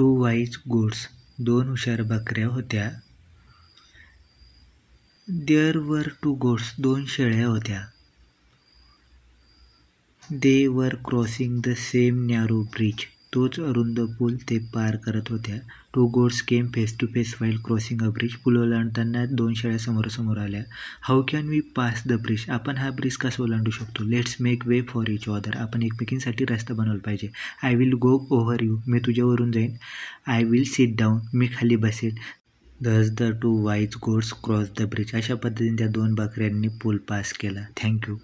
To wise gods दोन हुशार बकऱ्या होत्या. देअर वर टू गोड्स दोन शेळ्या होत्या. They were crossing the same narrow bridge. तोच अरुंद पूल ते पार करत होत्या. Two goats came face to face while crossing a bridge पूल ओलांडताना दोन शाळ्या समोरासमोर आल्या. How can we pass the bridge? आपण हा ब्रिज कसा ओलांडू शकतो? Let's make way for each other आपण एकमेकींसाठी रस्ता बनवला पाहिजे. I will go over you. मी तुझ्यावरून जाईन. I will sit down. मी खाली बसेल. Thus the two wise goats cross the bridge. अशा पद्धतीने त्या दोन बकऱ्यांनी पूल पास केला. थँक्यू